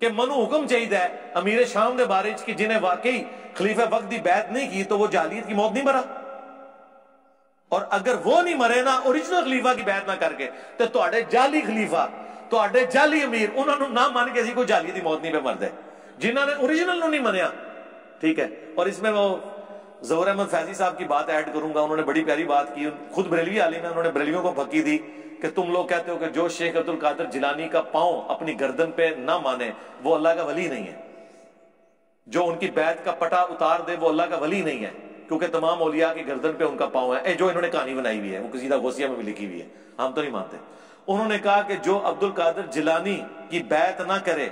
कि मनु हुक्म चाहिए अमीर शाम के बारे कि जिन्हें वाकई खलीफा वक्त की बैत नहीं की तो वो जालियत की मौत नहीं मरा। और अगर वो नहीं मरे ना ओरिजिनल खलीफा की बैत ना करके तो थोड़े जाली खलीफा थोड़े जाली अमीर उन्होंने ना मान के कोई जाली की मौत नहीं पे मरते जिन्होंने ओरिजिनल नहीं मनिया ठीक है? और इसमें वो जहर अहमद फैजी साहब की बात ऐड करूँगा। उन्होंने बड़ी प्यारी बात की। खुद बरेलवी आलिम है उन्होंने बरेलियों को भक्की दी कि तुम लोग कहते हो कि जो शेख अब्दुल कादर जिलानी का पाँव अपनी गर्दन पे ना माने वो अल्लाह का वली नहीं है। जो उनकी बैत का पटा उतार दे वो अल्लाह का वली नहीं है क्योंकि तमाम ओलिया की गर्दन पे उनका पाँव है। ए, जो इन्होंने कहानी बनाई हुई है वो किसी गोसिया में भी लिखी हुई है। हम तो नहीं मानते। उन्होंने कहा कि जो अब्दुल कादर जिलानी की बैत ना करे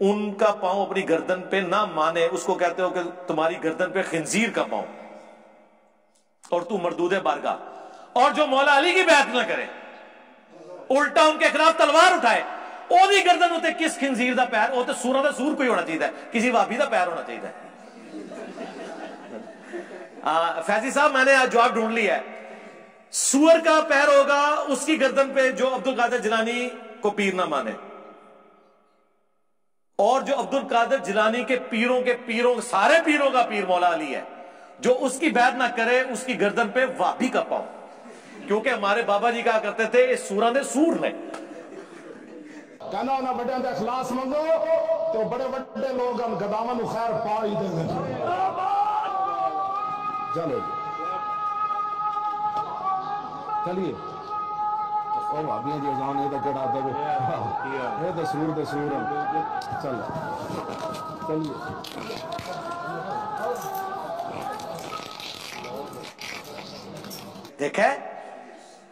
उनका पाँव अपनी गर्दन पे ना माने, उसको कहते हो कि तुम्हारी गर्दन पे खिंजीर का पाँव। और तू मरदूद बारगा और जो मौला अली की बैत ना करे, उल्टा उनके खिलाफ तलवार उठाए ओदी गर्दन उत्ते किस खिंजीर का पैर? वो तो सूरा का सूर कोई होना चाहिए किसी भाभी का पैर होना चाहिए फैजी साहब, मैंने आज जवाब ढूंढ लिया है। सुअर का पैर होगा, उसकी गर्दन पे जो अब्दुल कादर जिलानी को पीर ना माने। और जो अब्दुल कादर जिलानी के पीरों के पीरों, सारे पीरों का पीर मौला अली है, जो उसकी बैद ना करे, उसकी गर्दन पे वाभी का पाओ क्योंकि हमारे बाबा जी कहा करते थे, इस सूरा ने सूर ने कहना बड़े का मंगो तो बड़े बड़े लोग गदावा खैर पा ही देंगे। चलो चलिए। और भाभी जी अजान ये तो कड़ा दे ये तो सूर तो सूर चल चलिए देखे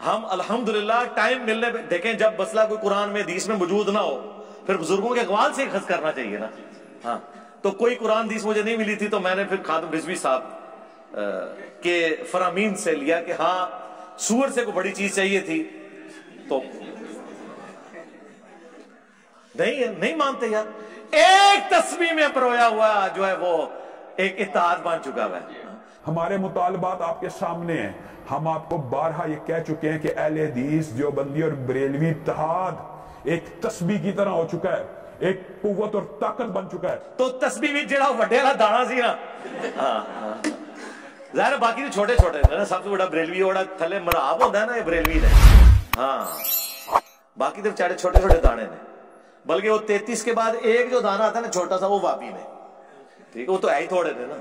हम अल्हम्दुलिल्लाह टाइम मिलने पे देखें जब मसला कोई कुरान में दीस में मौजूद ना हो फिर बुज़ुर्गों के अकवाल से खस करना चाहिए ना हाँ तो कोई कुरान दीस मुझे नहीं मिली थी तो मैंने फिर खादम रिजवी साहब के फरामीन से लिया कि हाँ सुअर से कोई बड़ी चीज़ चाहिए थी तो नहीं नहीं मानते यार। एक तस्वीर में परोया हुआ जो है वो एक इतिहाद बन चुका है। हमारे मुतालबात आपके सामने हैं। हम आपको बारहा ये कह चुके हैं कि अहल हदीस जो बंदी और बरेलवी इतिहाद एक तस्बी की तरह हो चुका है। एक कुत और ताकत बन चुका है। तो तस्बी भी जरा वे दाना सी ना। हाँ, हाँ। ज़ाहिर बाकी तो छोटे छोटे सबसे बड़ा बरेलवी थले मराब होता है ना ये बरेलवी ने। हाँ। बाकी तो बेचारे छोटे छोटे दाने ने बल्कि वो तैतीस के बाद एक जो दाना आता है ना छोटा सा, वो वापी में। ठीक है, वो तो है ही थोड़े थे ना।